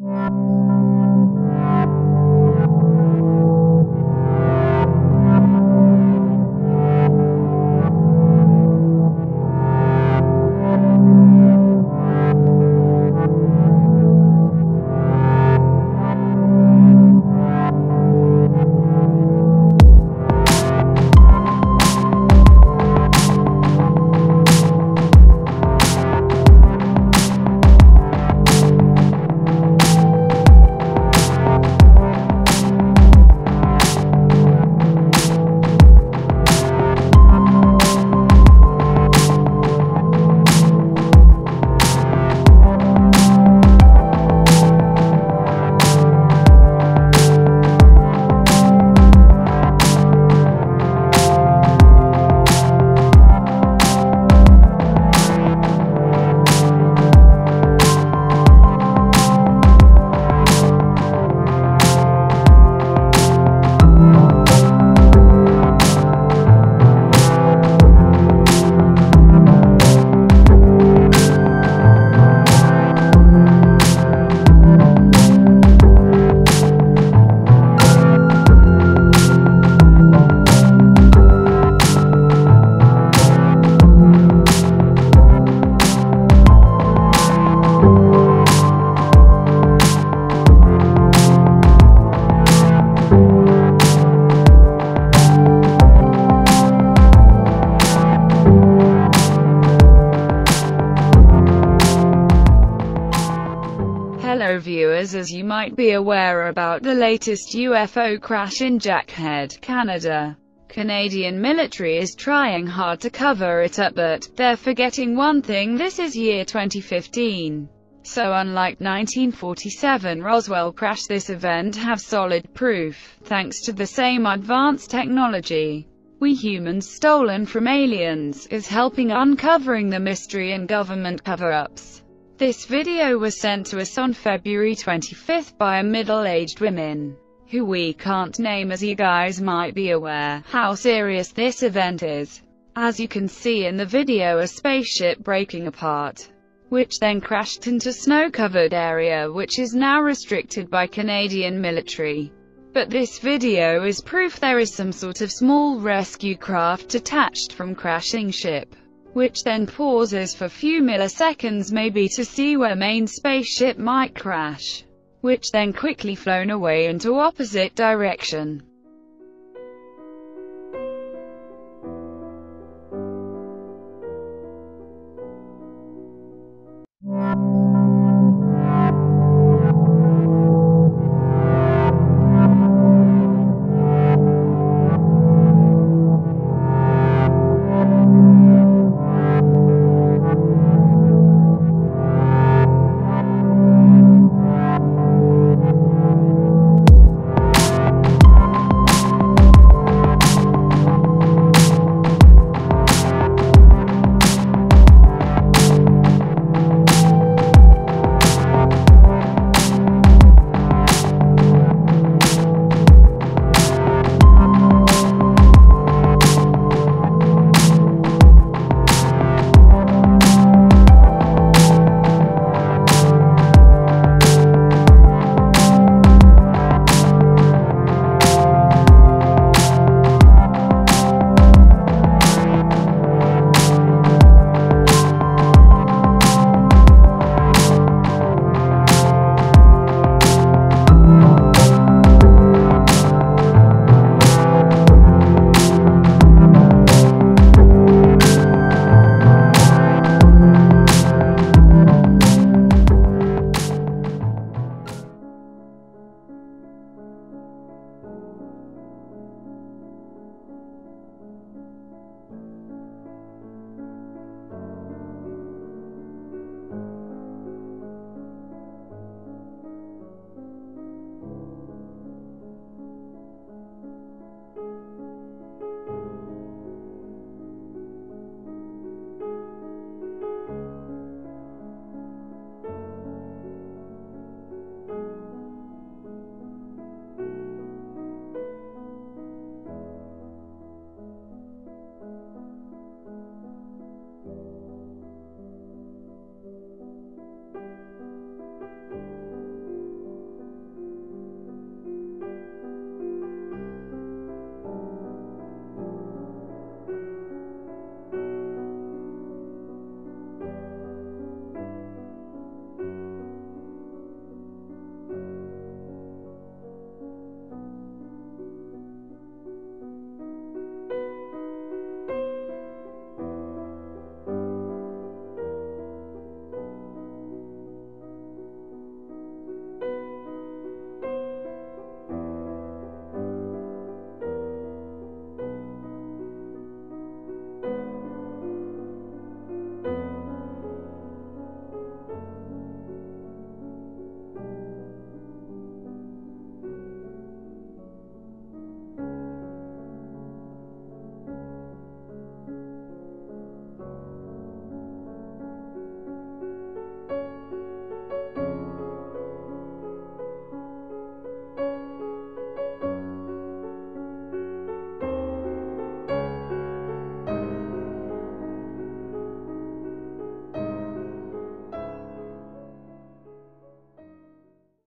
Hello as you might be aware about the latest UFO crash in Jackhead, Canada. Canadian military is trying hard to cover it up but, they're forgetting one thing this is year 2015. So unlike 1947 Roswell crash this event have solid proof, thanks to the same advanced technology we humans stolen from aliens, is helping uncovering the mystery and government cover-ups. This video was sent to us on February 25 by a middle-aged woman, who we can't name as you guys might be aware, how serious this event is. As you can see in the video a spaceship breaking apart, which then crashed into snow-covered area which is now restricted by Canadian military. But this video is proof there is some sort of small rescue craft detached from crashing ship which then pauses for few milliseconds maybe to see where main spaceship might crash, which then quickly flown away into opposite direction.